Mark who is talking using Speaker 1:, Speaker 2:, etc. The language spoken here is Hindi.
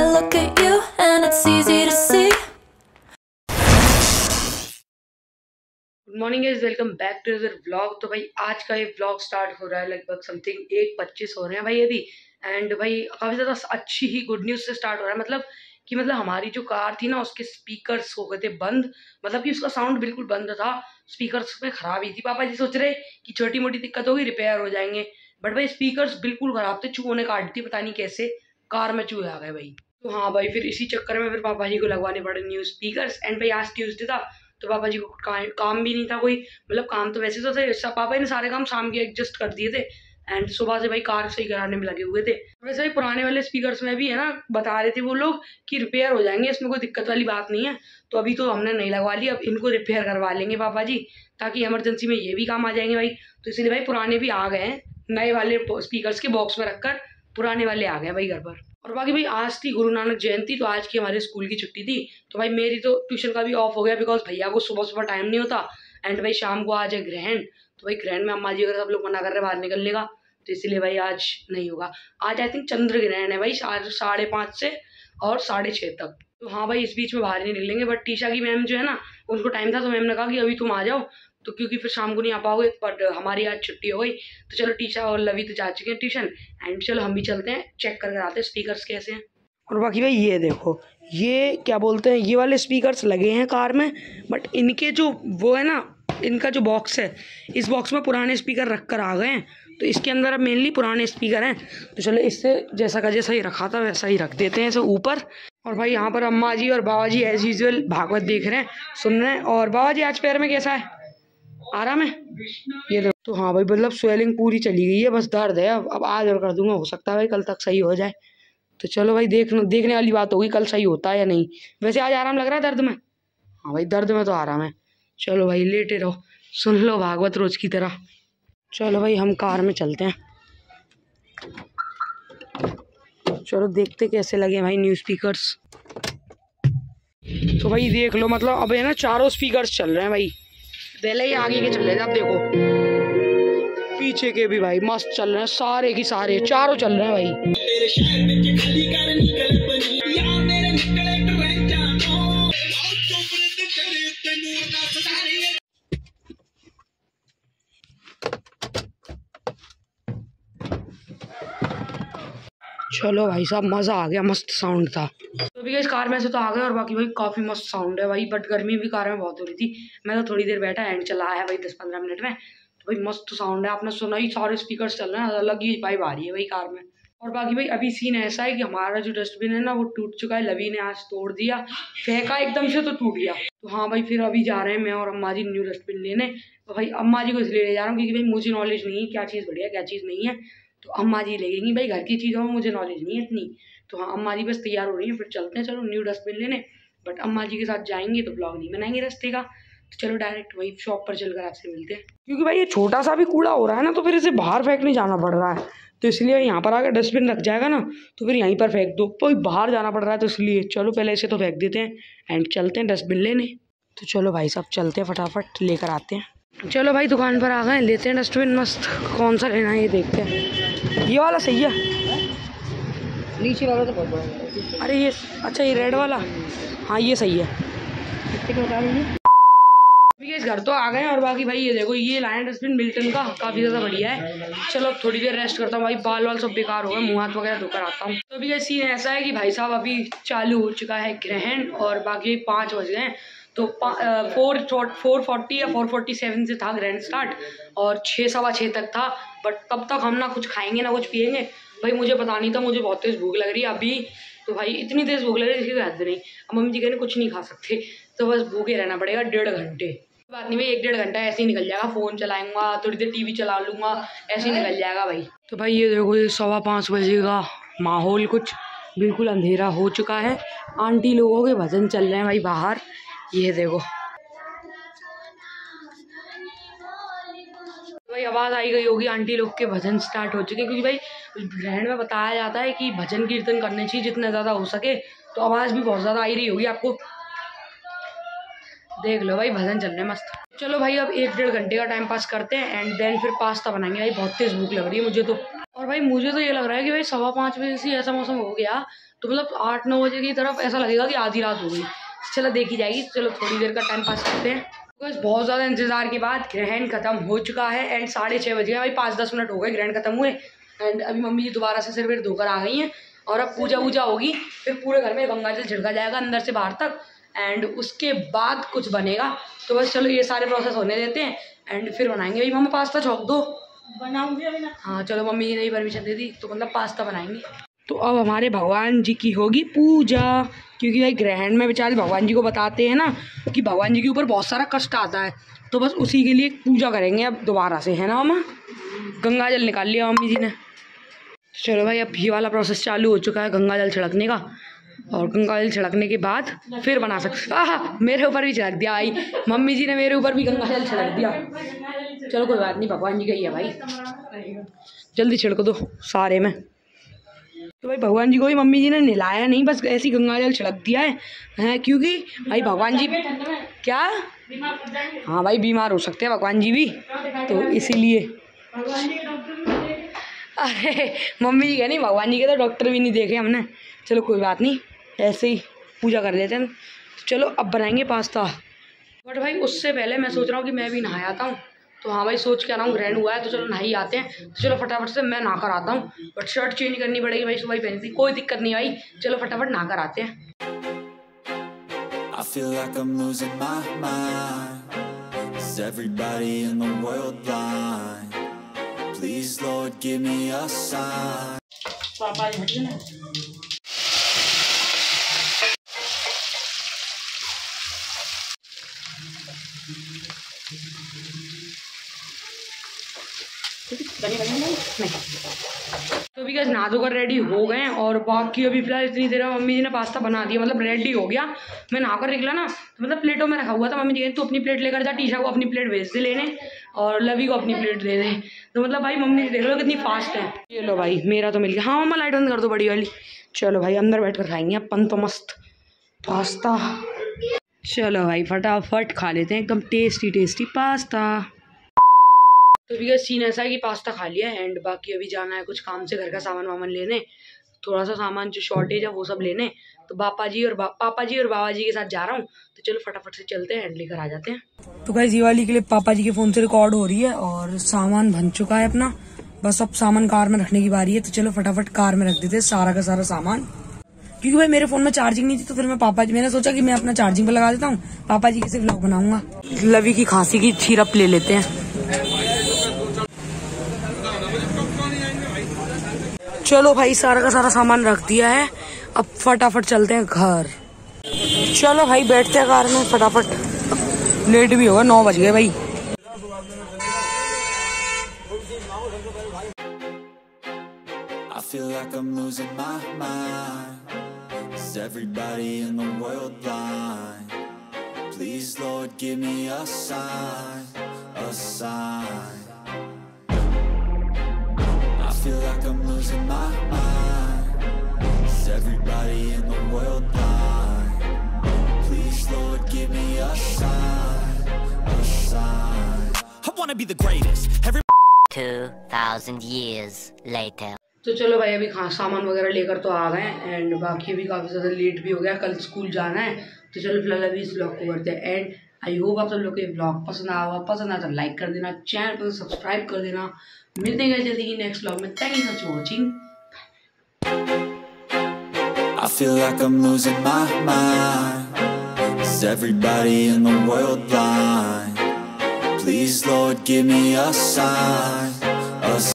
Speaker 1: look at you and it's easy to see.
Speaker 2: Morning is welcome back to other vlog तो भाई, आज का ये व्लॉग स्टार्ट हो रहा है, लगभग समथिंग एक पच्चीस हो रहे हैं भाई अभी। एंड भाई, काफ़ी ज़्यादा अच्छी ही गुड न्यूज़ से स्टार्ट हो रहा है। मतलब कि मतलब हमारी जो कार थी ना, उसके स्पीकर्स हो गए थे बंद। मतलब कि उसका साउंड बिल्कुल बंद था। स्पीकर्स में ख़राब ही थी। पापा जी सोच रहे कि छोटी मोटी दिक्कत होगी रिपेयर हो जाएँगे। बट भाई स्पीकर्स बिल्कुल ख़राब थे। चूहों ने काट दी, पता नहीं कैसे। कार में चूहे आ गए भाई। तो हाँ भाई फिर इसी चक्कर में फिर पापा जी को लगवाने पड़े न्यू स्पीकर्स एंड भाई आज ट्यूजडे था तो पापा जी को का, काम भी नहीं था कोई. मतलब काम तो वैसे तो थे पापा ने सारे काम शाम के एडजस्ट कर दिए थे. एंड सुबह से भाई कार सही कराने में लगे हुए थे. वैसे भाई पुराने वाले स्पीकर्स में भी है ना बता रहे थे वो लोग कि रिपेयर हो जाएँगे इसमें कोई दिक्कत वाली बात नहीं है. तो अभी तो हमने नहीं लगवा ली अब इनको रिपेयर करवा लेंगे पापा जी ताकि इमरजेंसी में ये भी काम आ जाएँगे भाई. तो इसलिए भाई पुराने भी आ गए हैं नए वाले स्पीकर्स के बॉक्स में रखकर पुराने वाले आ गए भाई घर पर. और बाकी भाई, आज थी गुरु नानक जयंती तो आज की हमारे स्कूल की छुट्टी थी। तो भाई, मेरी तो ट्यूशन का भी ऑफ़ हो गया बिकॉज़ भैया को सुबह सुबह टाइम नहीं होता एंड भाई, शाम को आज है ग्रहण तो भाई ग्रहण में अम्मा जी अगर सब लोग मना कर रहे हैं बाहर निकलने का। तो इसलिए भाई, आज नहीं होगा। आज आई थिंक चंद्र ग्रहण है भाई साढ़े पाँच से और साढ़े छः तक। तो हाँ भाई, इस बीच में बाहर नहीं निकलेंगे बट टीशा की मैम जो है ना, उनको टाइम था तो मैम ने कहा कि अभी तुम आ जाओ। तो क्योंकि फिर शाम को नहीं आ पाओगे बट हमारी आज छुट्टी हो गई तो चलो टीचर और लवी तो जा चुके हैं ट्यूशन एंड चलो हम भी चलते हैं चेक करके आते हैं स्पीकर्स कैसे हैं। और बाकी भाई ये देखो, ये क्या बोलते हैं, ये वाले स्पीकर्स लगे हैं कार में बट इनके जो वो है ना, इनका जो बॉक्स है, इस बॉक्स में पुराने स्पीकर रख कर आ गए हैं तो इसके अंदर अब मेनली पुराने स्पीकर हैं। तो चलो इससे जैसा का जैसा ही रखा था, वैसा ही रख देते हैं इसे ऊपर। और भाई यहाँ पर अम्मा जी और बाबा जी एज यूजल भागवत देख रहे हैं, सुन रहे हैं, और बाबा जी, आज पैर में कैसा है? आराम है ये देखो तो हाँ भाई मतलब स्वेलिंग पूरी चली गई है, बस दर्द है। अब अब आज और कर दूँगा, हो सकता है भाई कल तक सही हो जाए। तो चलो भाई, देख, देखने वाली बात होगी, कल सही होता है या नहीं। वैसे आज आराम लग रहा है दर्द में? हाँ भाई, दर्द में तो आराम है चलो भाई, लेटे रहो। सुन लो भागवत रोज की तरह। चलो भाई, हम कार में चलते हैं। चलो देखते कैसे लगे भाई न्यू स्पीकर्स तो भाई, देख लो मतलब अब है ना, चारों स्पीकर्स चल रहे हैं भाई। पहले ही आगे के चल रहे थे आप देखो। पीछे के भी भाई मस्त चल रहे हैं, सारे की सारे, चारों चल रहे हैं भाई। चलो भाई साहब, मज़ा आ गया, मस्त साउंड था। तो भी इस कार में से तो आ गए और बाकी भाई काफ़ी मस्त साउंड है भाई बट गर्मी भी कार में बहुत हो रही थी। मैं तो थोड़ी देर बैठा एंड चला आया भाई दस पंद्रह मिनट में। तो भाई मस्त साउंड है, आपने सुना ही, सारे स्पीकर चल रहे हैं, अलग ही वाइब आ रही है भाई कार में। और बाकी भाई, अभी सीन ऐसा है कि हमारा जो डस्टबिन है ना, वो टूट चुका है, लवी ने आज तोड़ दिया, फेंका एकदम से तो टूट गया। तो हाँ भाई, फिर अभी जा रहे हैं मैं और अम्मा जी न्यू डस्टबिन लेने। तो भाई अम्मा जी को इसलिए ले जा रहा हूँ क्योंकि भाई मुझे नॉलेज नहीं है, क्या चीज़ बढ़िया, क्या चीज़ नहीं है। तो अम्मा जी ले लेंगी भाई घर की चीज़ों में मुझे नॉलेज नहीं है इतनी। तो हाँ अम्मा जी बस तैयार हो रही है, फिर चलते हैं, चलो न्यू डस्टबिन लेने। बट अम्मा जी के साथ जाएँगे तो ब्लॉग नहीं बनाएँगे रस्ते का। तो चलो डायरेक्ट वही शॉप पर चलकर आपसे मिलते हैं। क्योंकि भाई ये छोटा सा भी कूड़ा हो रहा है ना तो फिर इसे बाहर फेंकने जाना पड़ रहा है। तो इसलिए यहाँ पर आकर डस्टबिन रख जाएगा ना तो फिर यहीं पर फेंक दो। कोई बाहर जाना पड़ रहा है तो इसलिए। चलो पहले इसे तो फेंक देते हैं एंड चलते हैं डस्टबिन लेने। तो चलो भाई साहब चलते हैं फटाफट, लेकर आते हैं। चलो भाई दुकान पर आ गए, लेते हैं डस्टबिन मस्त। कौन सा लेना है ये देखते हैं। ये वाला सही है।
Speaker 3: नीचे वाला तो बहुत बड़ा
Speaker 2: अरे ये अच्छा ये रेड वाला। हाँ ये सही है। अभी इस घर तो आ गए हैं और बाकी भाई ये देखो ये लाइन डस्टबिन मिल्टन का काफ़ी ज़्यादा बढ़िया है। चलो अब थोड़ी देर रेस्ट करता हूँ भाई बाल वाल सब बेकार हो गए मुँह हाथ वगैरह धोकर आता हूँ। तो अभी ये सीन ऐसा है कि भाई साहब अभी चालू हो चुका है ग्रहण और बाकी पाँच बज गए हैं। तो फोर फोर फोर्टी या फोर फोर्टी सेवन से था ग्रैंड स्टार्ट और छः सवा छः तक था। बट तब तक हम ना कुछ खाएँगे, ना कुछ पियेंगे भाई, मुझे पता नहीं था, मुझे बहुत तेज़ भूख लग रही है अभी। तो भाई, इतनी तेज़ भूख लग रही है हद नहीं। अब मम्मी जी कहने कुछ नहीं खा सकते। तो बस भूखे रहना पड़ेगा डेढ़ घंटे। बात नहीं भाई एक डेढ़ घंटा ऐसे ही निकल जाएगा। फ़ोन चलाऊँगा, थोड़ी देर टीवी चला लूँगा, ऐसे ही निकल जाएगा भाई। तो भाई, ये देखो, ये सवा पाँच बजे का माहौल कुछ बिल्कुल अंधेरा हो चुका है। आंटी लोगों के भजन चल रहे हैं भाई बाहर। ये देखो। भाई, आवाज़ आई गई होगी, आंटी लोग के भजन स्टार्ट हो चुके क्योंकि भाई, ग्रहण में बताया जाता है कि भजन कीर्तन करने चाहिए, जितना ज़्यादा हो सके तो आवाज़ भी बहुत ज़्यादा आई रही होगी आपको। देख लो भाई, भजन चल रहे मस्त। चलो भाई, अब एक डेढ़ घंटे का टाइम पास करते हैं एंड देन फिर पास्ता बनाएँगे। भाई, बहुत तेज़ भूख लग रही है मुझे तो। और भाई, मुझे तो ये लग रहा है कि भाई, सवा पाँच बजे से ऐसा मौसम हो गया तो मतलब आठ नौ बजे की तरफ़ ऐसा लगेगा कि आधी रात हो गई। चलो, देखी जाएगी। चलो, थोड़ी देर का टाइम पास करते हैं। बस बहुत ज़्यादा इंतज़ार के बाद ग्रहण खत्म हो चुका है एंड साढ़े छः बज गए भाई पाँच दस मिनट हो गए ग्रहण खत्म हुए। एंड अभी मम्मी जी दोबारा से सिर फिर धोकर आ गई हैं और अब पूजा वूजा होगी फिर पूरे घर में गंगा जल छिड़का जाएगा अंदर से बाहर तक। एंड उसके बाद कुछ बनेगा। तो बस चलो ये सारे प्रोसेस होने देते हैं एंड फिर बनाएँगे। भाई मम्मी पास्ता छोंक दो। बनाऊँगी अभी ना। हाँ चलो मम्मी जी ने परमिशन दे दी तो मतलब पास्ता बनाएँगे। तो अब हमारे भगवान जी की होगी पूजा। क्योंकि भाई ग्रहण में बेचारे भगवान जी को बताते हैं ना कि भगवान जी के ऊपर बहुत सारा कष्ट आता है। तो बस उसी के लिए पूजा करेंगे अब दोबारा से, है ना मामा? गंगा जल निकाल लिया मम्मी जी ने। चलो भाई, अब ये वाला प्रोसेस चालू हो चुका है, गंगा जल छिड़कने का। और गंगा जल छिड़कने के बाद फिर बना सकते आह, मेरे ऊपर भी छिड़क दिया भाई। मम्मी जी ने मेरे ऊपर भी गंगा जल छिड़क दिया। चलो कोई बात नहीं, भगवान जी का ही है भाई। जल्दी छिड़क दो सारे में। तो भाई भगवान जी को भी मम्मी जी ने नहलाया नहीं बस ऐसी गंगा जल छिड़क दिया है। हैं क्योंकि भाई भगवान जी क्या? हाँ भाई बीमार हो सकते हैं भगवान जी भी। तो इसीलिए। अरे मम्मी जी कह नहीं भगवान जी के तो डॉक्टर भी नहीं देखे हमने। चलो कोई बात नहीं ऐसे ही पूजा कर लेते हैं। चलो अब बनाएँगे पास्ता। बट भाई उससे पहले मैं सोच रहा हूँ कि मैं भी नहाया आता हूँ। तो हाँ भाई सोच के आ रहा हूँ ग्रैंड हुआ है तो चलो नहाई आते हैं। तो चलो फटाफट से मैं नहा कर आता हूँ। बट शर्ट चेंज करनी पड़ेगी भाई सुबह पहनी थी कोई दिक्कत नहीं भाई। चलो फटाफट नहा कर आते हैं।
Speaker 4: I feel like I'm losing my mind. Is everybody in the world blind? Please Lord give me a sign.
Speaker 2: तो अभी नहा धोकर रेडी हो गए और बाकी अभी फ़िलहाल इतनी देर में मम्मी जी ने पास्ता बना दिया मतलब रेडी हो गया। मैं नहाकर निकला ना तो मतलब प्लेटों में रखा हुआ था मम्मी जी कहती तू अपनी प्लेट लेकर जा टीशा को अपनी प्लेट भेज दे लेने और लवी को अपनी प्लेट दे दे। तो मतलब भाई मम्मी जी देख लो कितनी फास्ट है। ये लो भाई, मेरा तो मिल गया। हाँ मम्मा लाइट बंद कर दो बड़ी वाली। चलो भाई, अंदर बैठ कर खाएँगे अपन तो मस्त पास्ता चलो भाई, फटाफट खा लेते हैं एकदम टेस्टी टेस्टी पास्ता तो अभी का सीन ऐसा है कि पास्ता खा लिया एंड बाकी अभी जाना है कुछ काम से, घर का सामान वामान लेने थोड़ा सा सामान जो शॉर्टेज है वो सब लेने तो पापा जी और पापा जी और बाबा जी के साथ जा रहा हूँ तो चलो फटाफट से चलते हैं एंड लेकर आ जाते हैं। तो गाइस ये वाली लिए पापा जी के फ़ोन से रिकॉर्ड हो रही है, और सामान बन चुका है अपना। बस अब सामान कार में रखने की बारी है तो चलो फटाफट कार में रख देते हैं, सारा का सारा सामान। क्योंकि भाई मेरे फ़ोन में चार्जिंग नहीं थी तो फिर मैं पापा जी मैंने सोचा कि मैं अपना चार्जिंग पर लगा देता हूँ पापा जी के से ब्लॉग बनाऊँगा। लवी की खांसी की छीरप ले लेते हैं। चलो भाई सारा का सारा सामान रख दिया है। अब फटाफट चलते हैं घर। चलो भाई बैठते हैं कार में फटाफट। लेट भी होगा नौ बज गए भाई।
Speaker 4: Please, Lord, give me a sign, a sign. Feel like I'm losing my mind Is everybody in the world blind? Please, Lord, give me a sign, a sign I wanna be the greatest Every
Speaker 5: 2000 years later
Speaker 2: तो चलो भाई अभी खा सामान वगैरह लेकर तो आ गए एंड बाकी अभी काफ़ी ज़्यादा लेट भी हो गया कल स्कूल जाना है तो चलो फ़िलहाल अभी इस ब्लॉग को करते हैं एंड आई होप आप सब लोग को ये ब्लॉग पसंद आया होगा। पसंद आया तो लाइक कर देना चैनल पर सब्सक्राइब कर देना। मिलते हैं जल्दी ही नेक्स्ट ब्लॉग में। Thank you such watching
Speaker 4: I feel like I'm losing my mind. Is everybody in the world blind? Please, Lord, give me a sign.